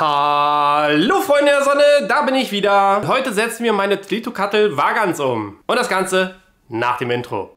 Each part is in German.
Hallo Freunde der Sonne, da bin ich wieder. Heute setzen wir meine Tlitokattel Vagans um. Und das Ganze nach dem Intro.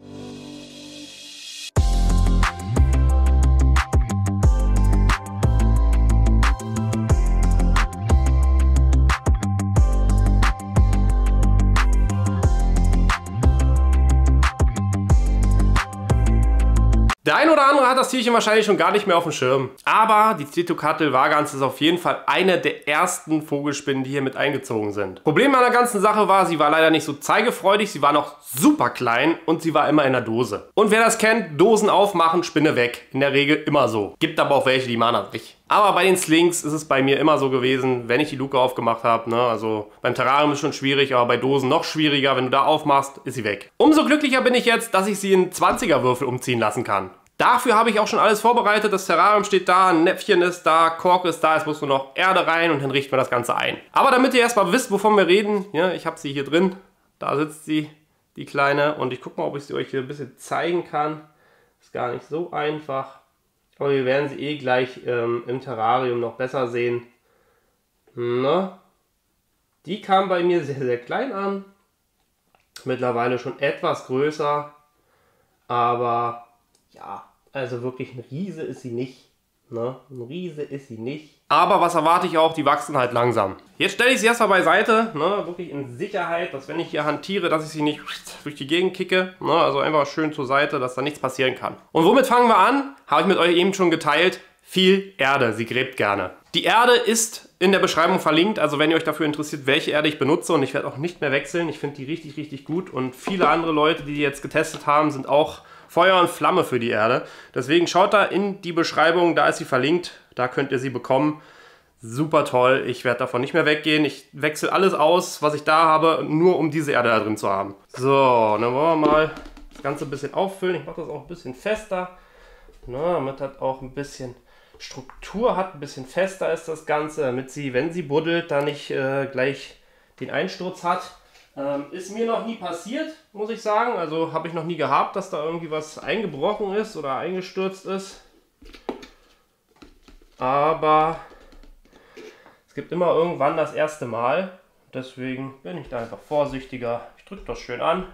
Der ein oder andere hat das Tierchen wahrscheinlich schon gar nicht mehr auf dem Schirm. Aber die Tritocatl vagans ist auf jeden Fall eine der ersten Vogelspinnen, die hier mit eingezogen sind. Problem an der ganzen Sache war, sie war leider nicht so zeigefreudig, sie war noch super klein und sie war immer in der Dose. Und wer das kennt, Dosen aufmachen, Spinne weg. In der Regel immer so. Gibt aber auch welche, die machen das nicht. Aber bei den Slings ist es bei mir immer so gewesen, wenn ich die Luke aufgemacht habe. Ne? Also beim Terrarium ist schon schwierig, aber bei Dosen noch schwieriger. Wenn du da aufmachst, ist sie weg. Umso glücklicher bin ich jetzt, dass ich sie in 20er Würfel umziehen lassen kann. Dafür habe ich auch schon alles vorbereitet. Das Terrarium steht da, ein Näpfchen ist da, Kork ist da, es muss nur noch Erde rein und dann richten wir das Ganze ein. Aber damit ihr erstmal wisst, wovon wir reden, ja, ich habe sie hier drin. Da sitzt sie, die kleine. Und ich gucke mal, ob ich sie euch hier ein bisschen zeigen kann. Ist gar nicht so einfach. Aber wir werden sie eh gleich ähm, im Terrarium noch besser sehen. Na? Die kam bei mir sehr, sehr klein an. Mittlerweile schon etwas größer. Aber ja, also wirklich ein Riese ist sie nicht. Ne? Ein Riese ist sie nicht. Aber was erwarte ich auch, die wachsen halt langsam. Jetzt stelle ich sie erstmal beiseite, ne? wirklich in Sicherheit, dass wenn ich hier hantiere, dass ich sie nicht durch die Gegend kicke. Ne? Also einfach schön zur Seite, dass da nichts passieren kann. Und womit fangen wir an? Habe ich mit euch eben schon geteilt. Viel Erde, sie gräbt gerne. Die Erde ist in der Beschreibung verlinkt, also wenn ihr euch dafür interessiert, welche Erde ich benutze und ich werde auch nicht mehr wechseln. Ich finde die richtig, richtig gut und viele andere Leute, die die jetzt getestet haben, sind auch Feuer und Flamme für die Erde. Deswegen schaut da in die Beschreibung, da ist sie verlinkt, da könnt ihr sie bekommen. Super toll, ich werde davon nicht mehr weggehen. Ich wechsle alles aus, was ich da habe, nur um diese Erde da drin zu haben. So, dann wollen wir mal das Ganze ein bisschen auffüllen. Ich mache das auch ein bisschen fester, na, damit das auch ein bisschen Struktur hat, ein bisschen fester ist das Ganze, damit sie, wenn sie buddelt, da nicht äh, gleich den Einsturz hat. Ähm, ist mir noch nie passiert, muss ich sagen. Also habe ich noch nie gehabt, dass da irgendwie was eingebrochen ist oder eingestürzt ist. Aber es gibt immer irgendwann das erste Mal. Deswegen bin ich da einfach vorsichtiger. Ich drücke das schön an.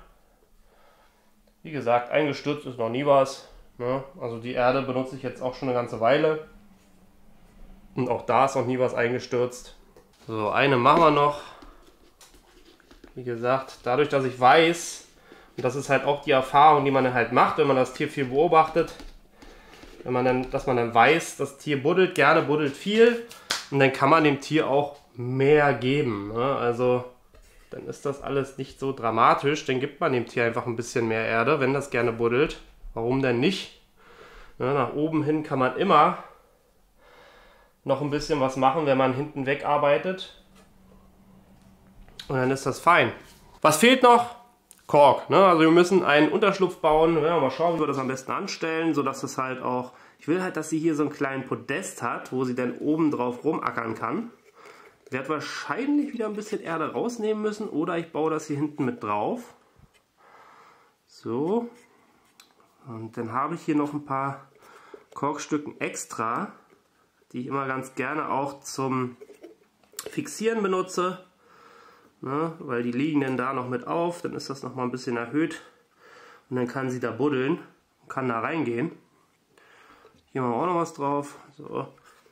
Wie gesagt, eingestürzt ist noch nie was. Ne? Also die Erde benutze ich jetzt auch schon eine ganze Weile. Und auch da ist noch nie was eingestürzt. So, eine machen wir noch. Wie gesagt, dadurch, dass ich weiß, und das ist halt auch die Erfahrung, die man dann halt macht, wenn man das Tier viel beobachtet, wenn man dann, dass man dann weiß, das Tier buddelt gerne, buddelt viel und dann kann man dem Tier auch mehr geben. Ne? Also dann ist das alles nicht so dramatisch, dann gibt man dem Tier einfach ein bisschen mehr Erde, wenn das gerne buddelt. Warum denn nicht? Ja, nach oben hin kann man immer noch ein bisschen was machen, wenn man hinten wegarbeitet. Und dann ist das fein. Was fehlt noch? Kork. Ne? Also wir müssen einen Unterschlupf bauen. Ja, mal schauen, wie wir das am besten anstellen, sodass es halt auch... Ich will halt, dass sie hier so einen kleinen Podest hat, wo sie dann oben drauf rumackern kann. Ich werde wahrscheinlich wieder ein bisschen Erde rausnehmen müssen oder ich baue das hier hinten mit drauf. So. Und dann habe ich hier noch ein paar Korkstücken extra, die ich immer ganz gerne auch zum Fixieren benutze. Ne, weil die liegen dann da noch mit auf, dann ist das noch mal ein bisschen erhöht und dann kann sie da buddeln, kann da reingehen. Hier machen wir auch noch was drauf. So.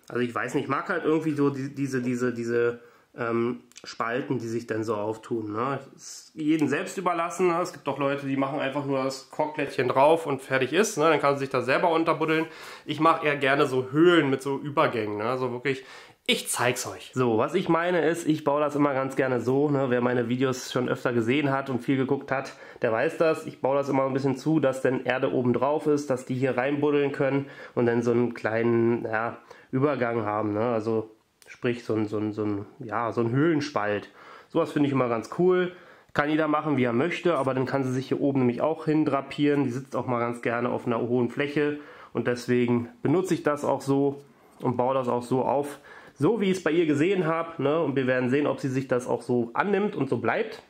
Also ich weiß nicht, ich mag halt irgendwie so die, diese, diese, diese ähm, Spalten, die sich dann so auftun. Ne? Ist jeden selbst überlassen. Ne? Es gibt auch Leute, die machen einfach nur das Korkplättchen drauf und fertig ist. Ne? Dann kann sie sich da selber unterbuddeln. Ich mache eher gerne so Höhlen mit so Übergängen. Ne? Also wirklich ich zeig's euch. So, was ich meine ist, ich baue das immer ganz gerne so. Ne? Wer meine Videos schon öfter gesehen hat und viel geguckt hat, der weiß das. Ich baue das immer ein bisschen zu, dass dann Erde oben drauf ist, dass die hier reinbuddeln können und dann so einen kleinen ja, Übergang haben. Ne? Also sprich so ein, so, ein, so, ein, ja, so ein Höhlenspalt. Sowas finde ich immer ganz cool. Kann jeder machen, wie er möchte, aber dann kann sie sich hier oben nämlich auch hindrapieren. Die sitzt auch mal ganz gerne auf einer hohen Fläche und deswegen benutze ich das auch so und baue das auch so auf, so wie ich es bei ihr gesehen habe. Ne? Und wir werden sehen, ob sie sich das auch so annimmt und so bleibt.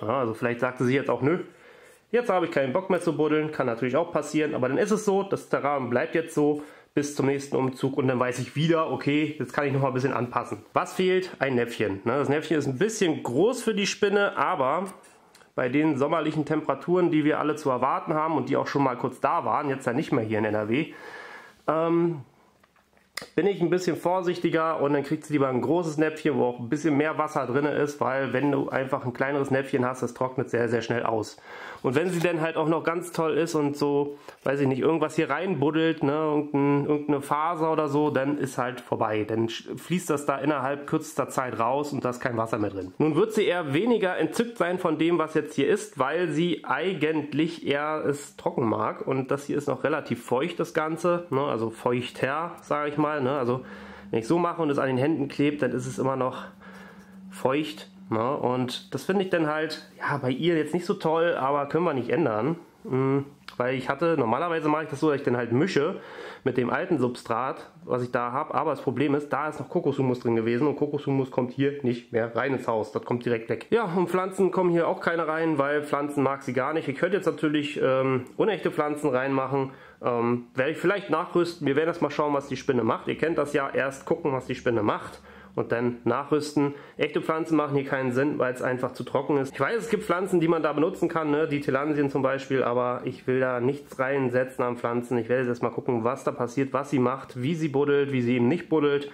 Ja, also vielleicht sagte sie jetzt auch, nö, jetzt habe ich keinen Bock mehr zu buddeln. Kann natürlich auch passieren, aber dann ist es so, das Terrain bleibt jetzt so. bis zum nächsten Umzug und dann weiß ich wieder, okay, jetzt kann ich noch mal ein bisschen anpassen. Was fehlt? Ein Näpfchen. Ne? Das Näpfchen ist ein bisschen groß für die Spinne, aber bei den sommerlichen Temperaturen, die wir alle zu erwarten haben und die auch schon mal kurz da waren, jetzt ja nicht mehr hier in NRW, ähm, bin ich ein bisschen vorsichtiger und dann kriegst du lieber ein großes Näpfchen, wo auch ein bisschen mehr Wasser drin ist, weil wenn du einfach ein kleineres Näpfchen hast, das trocknet sehr, sehr schnell aus. Und wenn sie dann halt auch noch ganz toll ist und so, weiß ich nicht, irgendwas hier reinbuddelt, ne, irgendein, irgendeine Faser oder so, dann ist halt vorbei. Dann fließt das da innerhalb kürzester Zeit raus und da ist kein Wasser mehr drin. Nun wird sie eher weniger entzückt sein von dem, was jetzt hier ist, weil sie eigentlich eher es trocken mag und das hier ist noch relativ feucht, das Ganze, ne, also feuchter, sage ich mal, ne, also wenn ich so mache und es an den Händen klebt, dann ist es immer noch feucht Ne? Und das finde ich dann halt, ja, bei ihr jetzt nicht so toll, aber können wir nicht ändern. Mhm. Weil ich hatte, normalerweise mache ich das so, dass ich dann halt mische mit dem alten Substrat, was ich da habe. Aber das Problem ist, da ist noch Kokoshumus drin gewesen und Kokoshumus kommt hier nicht mehr rein ins Haus. Das kommt direkt weg. Ja, und Pflanzen kommen hier auch keine rein, weil Pflanzen mag sie gar nicht. Ich könnte jetzt natürlich ähm, unechte Pflanzen reinmachen. Ähm, werde ich vielleicht nachrüsten. Wir werden erst mal schauen, was die Spinne macht. Ihr kennt das ja, erst gucken, was die Spinne macht und dann nachrüsten. Echte Pflanzen machen hier keinen Sinn, weil es einfach zu trocken ist. Ich weiß, es gibt Pflanzen, die man da benutzen kann, ne? die Telansien zum Beispiel, aber ich will da nichts reinsetzen an Pflanzen. Ich werde jetzt mal gucken, was da passiert, was sie macht, wie sie buddelt, wie sie eben nicht buddelt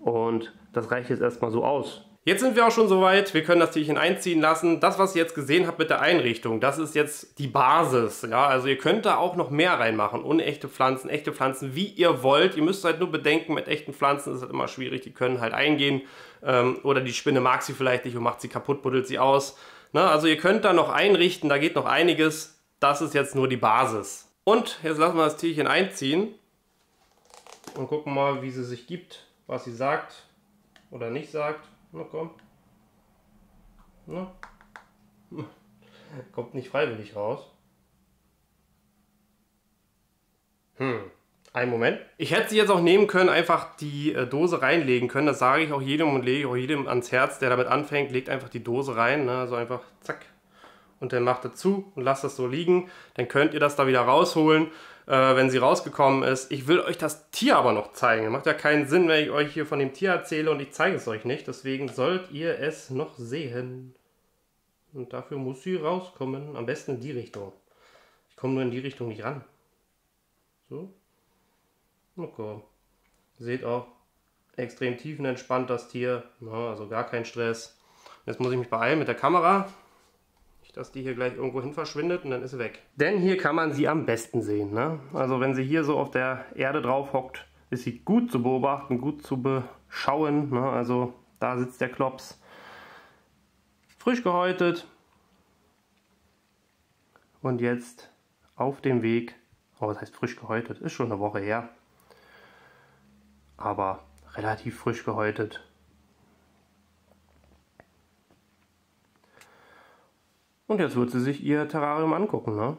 und das reicht jetzt erstmal so aus. Jetzt sind wir auch schon soweit, wir können das Tierchen einziehen lassen. Das, was ihr jetzt gesehen habt mit der Einrichtung, das ist jetzt die Basis. Ja, also ihr könnt da auch noch mehr reinmachen. Unechte Pflanzen, echte Pflanzen, wie ihr wollt. Ihr müsst halt nur bedenken, mit echten Pflanzen ist es halt immer schwierig. Die können halt eingehen ähm, oder die Spinne mag sie vielleicht nicht und macht sie kaputt, buddelt sie aus. Ne? Also ihr könnt da noch einrichten, da geht noch einiges. Das ist jetzt nur die Basis. Und jetzt lassen wir das Tierchen einziehen und gucken mal, wie sie sich gibt, was sie sagt oder nicht sagt. Na komm. Na. Kommt nicht freiwillig raus. Hm. Einen Moment. Ich hätte sie jetzt auch nehmen können, einfach die äh, Dose reinlegen können. Das sage ich auch jedem und lege auch jedem ans Herz, der damit anfängt. Legt einfach die Dose rein. Ne? Also einfach zack. Und dann macht er zu und lasst das so liegen. Dann könnt ihr das da wieder rausholen äh, wenn sie rausgekommen ist. Ich will euch das Tier aber noch zeigen. Macht ja keinen Sinn, wenn ich euch hier von dem Tier erzähle und ich zeige es euch nicht. Deswegen sollt ihr es noch sehen. Und dafür muss sie rauskommen. Am besten in die Richtung. Ich komme nur in die Richtung nicht ran. So. Okay. Seht auch, extrem tiefenentspannt das Tier. Also gar kein Stress. Jetzt muss ich mich beeilen mit der Kamera dass die hier gleich irgendwo hin verschwindet und dann ist sie weg. Denn hier kann man sie am besten sehen. Ne? Also wenn sie hier so auf der Erde drauf hockt, ist sie gut zu beobachten, gut zu beschauen. Ne? Also da sitzt der Klops. Frisch gehäutet. Und jetzt auf dem Weg, oh, was heißt frisch gehäutet? Ist schon eine Woche her. Aber relativ frisch gehäutet Und jetzt wird sie sich ihr Terrarium angucken. Ne?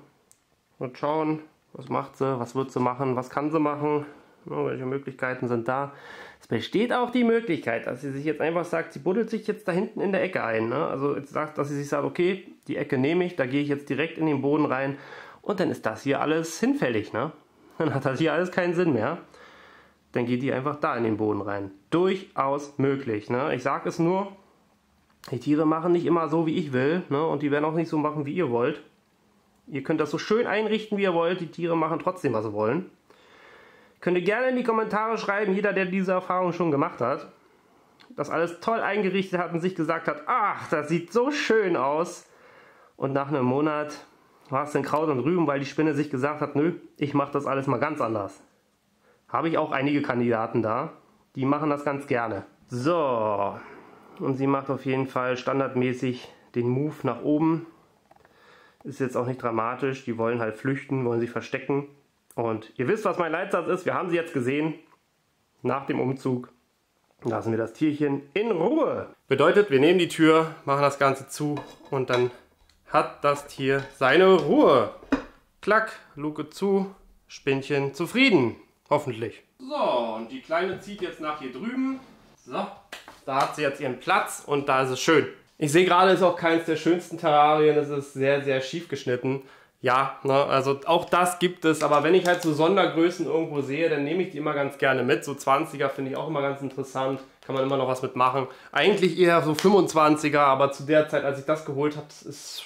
Und schauen, was macht sie, was wird sie machen, was kann sie machen, ne, welche Möglichkeiten sind da. Es besteht auch die Möglichkeit, dass sie sich jetzt einfach sagt, sie buddelt sich jetzt da hinten in der Ecke ein. Ne? Also jetzt sagt, dass sie sich sagt, okay, die Ecke nehme ich, da gehe ich jetzt direkt in den Boden rein und dann ist das hier alles hinfällig. Ne? Dann hat das hier alles keinen Sinn mehr. Dann geht die einfach da in den Boden rein. Durchaus möglich. Ne? Ich sage es nur, die Tiere machen nicht immer so, wie ich will. Ne? Und die werden auch nicht so machen, wie ihr wollt. Ihr könnt das so schön einrichten, wie ihr wollt. Die Tiere machen trotzdem, was sie wollen. Könnt ihr gerne in die Kommentare schreiben, jeder, der diese Erfahrung schon gemacht hat. Das alles toll eingerichtet hat und sich gesagt hat, ach, das sieht so schön aus. Und nach einem Monat war es dann Kraut und Rüben, weil die Spinne sich gesagt hat, nö, ich mache das alles mal ganz anders. Habe ich auch einige Kandidaten da, die machen das ganz gerne. So, und sie macht auf jeden Fall standardmäßig den Move nach oben. Ist jetzt auch nicht dramatisch, die wollen halt flüchten, wollen sich verstecken. Und ihr wisst, was mein Leitsatz ist, wir haben sie jetzt gesehen. Nach dem Umzug lassen wir das Tierchen in Ruhe. Bedeutet, wir nehmen die Tür, machen das Ganze zu und dann hat das Tier seine Ruhe. Klack, Luke zu, Spinnchen zufrieden. Hoffentlich. So, und die Kleine zieht jetzt nach hier drüben. So, da hat sie jetzt ihren Platz und da ist es schön. Ich sehe gerade, es ist auch keins der schönsten Terrarien. Es ist sehr, sehr schief geschnitten. Ja, ne, also auch das gibt es, aber wenn ich halt so Sondergrößen irgendwo sehe, dann nehme ich die immer ganz gerne mit. So 20er finde ich auch immer ganz interessant, kann man immer noch was mitmachen. Eigentlich eher so 25er, aber zu der Zeit, als ich das geholt habe, ist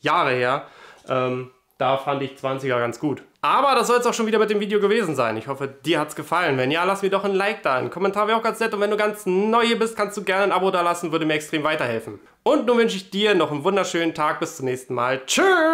Jahre her, ähm, da fand ich 20er ganz gut. Aber das soll es auch schon wieder mit dem Video gewesen sein. Ich hoffe, dir hat es gefallen. Wenn ja, lass mir doch ein Like da. Ein Kommentar wäre auch ganz nett. Und wenn du ganz neu hier bist, kannst du gerne ein Abo da lassen. Würde mir extrem weiterhelfen. Und nun wünsche ich dir noch einen wunderschönen Tag. Bis zum nächsten Mal. Tschüss!